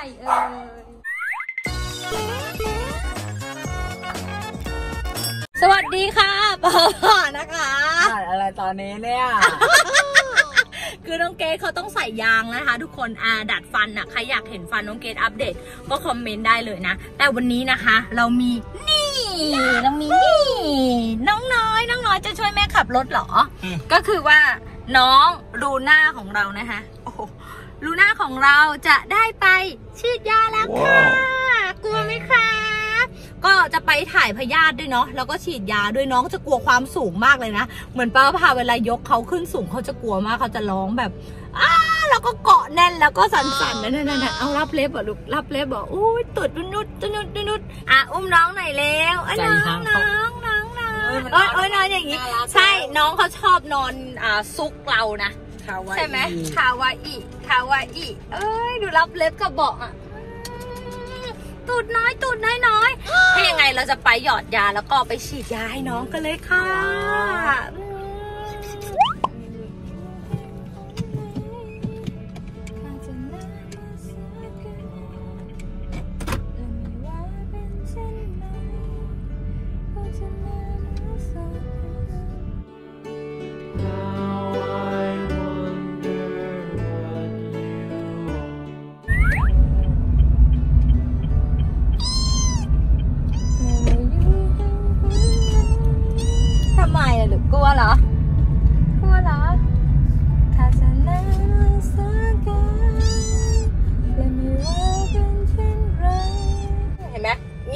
ร่เอ่ย สวัสดีค่ะปอนะคะ อ่านอะไรตอนนี้เนี่ย คือน้องเกดเขาต้องใส่ยางนะคะ ทุกคนอ่าดัดฟันอะใครอยากเห็นฟันน้องเกดอัปเดต ก็คอมเมนต์ได้เลยนะ แต่วันนี้นะคะ เรามีนี่เรามีนี่ น้องน้อย น้องน้อยจะช่วยแม่ขับรถเหรออืมก็คือว่าน้องรูน่าของเรานะคะ โอ้โหรูน่าของเราจะได้ไปฉีดยาแล้วค่ะ กลัวไหมคะ ก็จะไปถ่ายพยาธิด้วยเนาะ แล้วก็ฉีดยาด้วยน้องจะกลัวความสูงมากเลยนะ เหมือนป้าพาเวลายกเขาขึ้นสูงเขาจะกลัวมากเขาจะร้องแบบอ้าแล้วก็เกาะแน่นแล้วก็สั่นๆนั่นนั่นเอารับเล็บเหรอลูกรับเล็บเหรออุ้ยตุดนุดนุดนุดนุดนุดอะอุ้มน้องหน่อยเร็วอะใจน้องทางน้เขาองน้องน้องเอ้ยมันเอ้ยนอนเอ้ยนอนอย่างนี้น่ารักใช่ น้องเขาชอบนอนอ่าซุกเรานะคาวาใช่ไหมอิคาวาอิคาวาอิเอ้ยดูรับเล็บกระบอกอะอืมตูดน้อยตูดน้อยน้อยถ้ายังไงเราจะไปหยอดยาแล้วก็ไปฉีดยาให้น้องกันเลยค่ะ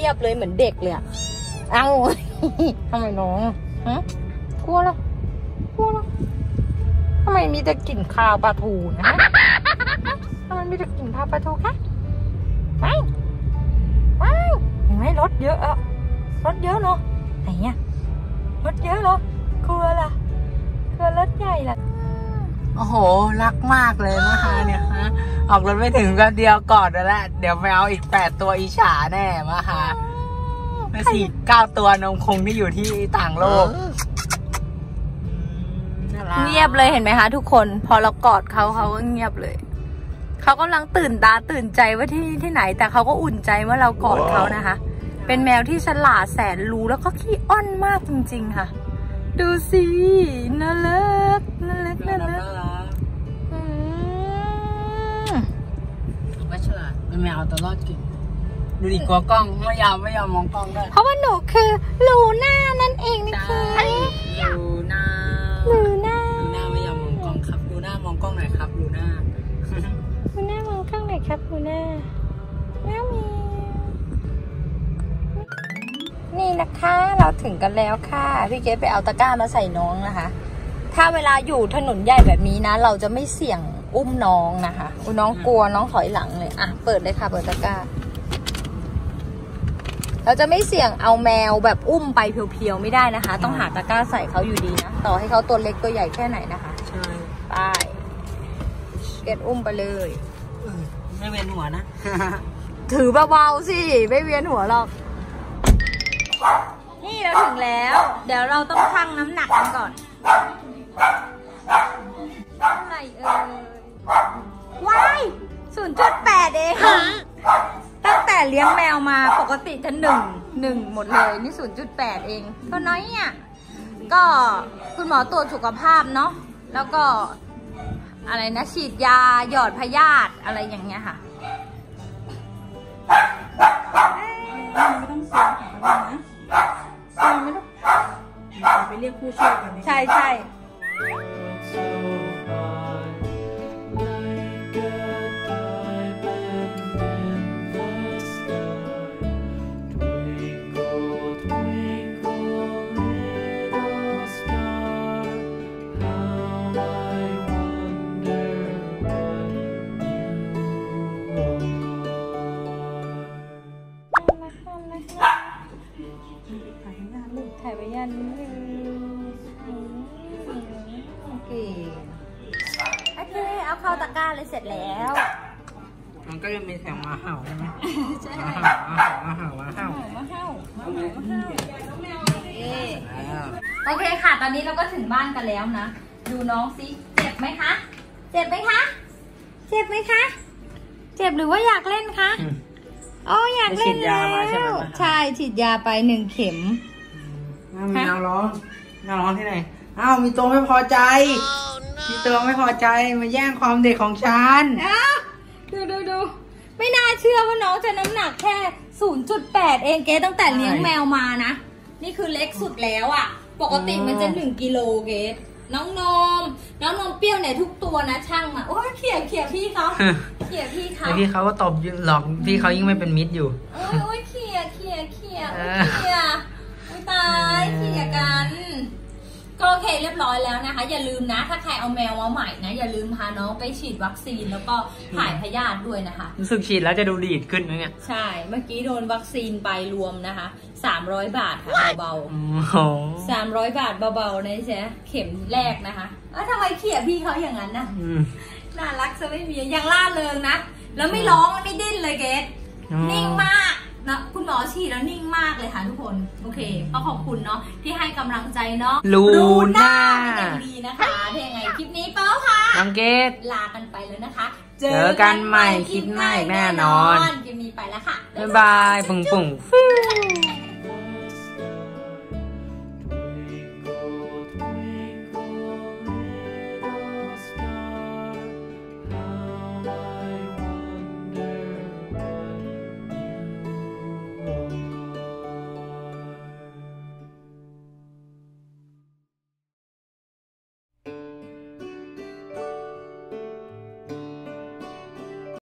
รียบเลยเหมือนเด็กเลยอะเอ้าทำไมน้องฮะกลัวเหรอกลัวเหรอทำไมมีแต่กลิ่นคาวปลาทูนะฮะทำไมมีแต่กลิ่นคาวปลาทูคะว้าวว้าวเห็นไหมรถเยอะอะรถเยอะเนาะไหนอะรถเยอะเหรอกลัวล่ะกลัวรถใหญ่ล่ะ โอ้โห รักมากเลยนะคะเนี่ยฮะออกรถไม่ถึงก็เดียวก่อนแล้วแหละเดี๋ยวไปเอาอีกแปดตัวอีฉาแน่มาค่ะแม่สี่เก้าตัวนมคงที่อยู่ที่ต่างโลกน่ารักเงียบเลยเห็นไหมคะทุกคน พอเรากอดเขาเขาก็เงียบเลยเขากำลังตื่นตาตื่นใจว่าที่นี่ที่ไหน แต่เขาก็อุ่นใจเมื่อเรากอดเขานะคะ เป็นแมวที่ฉลาดแสนรู้แล้วก็ขี้อ้อนมากจริง ๆ ค่ะ ดูสิน่ารักน่ารักน่าน่ารักรักอืมไม่ฉลาดเป็นแมวเอาตัวรอดเก่งดูดิกลัวกล้องไม่ยอมไม่ยอมมองกล้องด้วยเพราะว่าหนูคือลูน่านั่นเองนะคะดูหน้าลูน่าดูหน้าไม่ยอมมองกล้องครับดูหน้ามองกล้องหน่อยครับดูหน้าลูน่ามองข้างไหนครับลูน่า นี่นะคะ เราถึงกันแล้วค่ะพี่เกดไปเอาตะกร้ามาใส่น้องนะคะ ถ้าเวลาอยู่ถนนใหญ่แบบนี้นะ เราจะไม่เสี่ยงอุ้มน้องนะคะอุ้ยน้องกลัวน้องถอยหลังเลยอะเปิดเลยค่ะ เปิดตะกร้าเราจะไม่เสี่ยงเอาแมวแบบอุ้มไปเพียวๆไม่ได้นะคะ ต้องหาตะกร้าใส่เขาอยู่ดีนะต่อให้เขาตัวเล็กตัวใหญ่แค่ไหนนะคะใช่ไปเกดอุ้มไปเลยเออไม่เวียนหัวนะ ถือเบาๆสิไม่เวียนหัวหรอกนี่เราถึง แล้ว เดี๋ยวเราต้องชั่งน้ำหนักกันก่อนเท่าไหร่เอ่ยว้ายศูนย์จุดแปดเองตั้งแต่เลี้ยงแมวมาปกติจะหนึ่งหนึ่งหมดเลยนี่ศูนย์จุดแปดเองตัวน้อยเนี่ยก็คุณหมอตรวจสุขภาพเนาะแล้วก็อะไรนะฉีดยาหยอดพยาธิอะไรอย่างเงี้ยค่ะ ใช่ เคเอาเข้าตะกร้าเลยเสร็จแล้ว มันก็จะมีเสียงหมาเห่าใช่ไหมใช่หมาเห่าหมาเห่าหมาเห่าหมาเห่ามาเห่ามาเห่ามาเห่าโอเคแล้วโอเคค่ะ ตอนนี้เราก็ถึงบ้านกันแล้วนะ ดูน้องสิเจ็บไหมคะ เจ็บไหมคะ เจ็บไหมคะ เจ็บหรือว่าอยากเล่นคะอืมอ๋ออยากเล่นไปฉีดยาแล้มาใช่ไหมวคะใช่ฉีดยาไปหนึ่งเข็ม อ้าวมีนางร้องนางร้องที่ไหน อ้าวมีตัวไม่พอใจ มีตัวไม่พอใจมาแย่งความเด็กของฉันอ้าวดูดูดูไม่น่าเชื่อว่าน้องจะน้ำหนักแค่ 0.8 เองเกตั้งแต่เลี้ยงใช่แมวมานะ นี่คือเล็กสุดแล้วอะ่ะ ปกติมันจะ 1 กิโลเกตน้องนม น้องนมเปรี้ยวเนี่ยทุกตัวนะช่างมาโอ้ยเขี่ยเขี่ยพี่เขาเขี่ยพี่เขาไอพี่เขาก็ตบหลอกพี่เขายิ่งไม่เป็นมิตรอยู่โอ้ยโอ้ยเขี่ยเขี่ยเขี่ยเอโอ้อยเขี่ยโอ้ยตายเขี่ยกันก็ โอเคเรียบร้อยแล้วนะคะ อย่าลืมนะ ถ้าใครเอาแมวมาใหม่นะ อย่าลืมพาน้องไปฉีดวัคซีนแล้วก็ถ่ายพยาธิด้วยนะคะ รู้สึกฉีดแล้วจะดูดีดขึ้นนะเนี่ย ใช่ เมื่อกี้โดนวัคซีนไปรวมนะคะ300 บาทค่ะเบาโอ้โหๆ300บาทเบาๆนะใช่เข็มแรกนะคะเอ้าทำไมเขี่ยพี่เขาอย่างนั้นนะอืมน่ารักซะไม่มียังล่าเริงนะ แล้วไม่ร้องไม่ดิ้นเลยเกดอ๋อนิ่งมาก นะคุณหมอฉีดแล้วนิ่งมากเลยค่ะทุกคน โอเคก็ขอบคุณเนาะที่ให้กำลังใจเนาะลูน่าเป็นอย่างดีนะคะถ้ายังไงคลิปนี้เป้าค่ะน้องเกดลากันไปแล้วนะคะ เจอกันใหม่คลิปหน้าอีกแน่นอนคลิปนี้ไปแล้วค่ะ บ๊ายบายปุ่งปุ่งฟิว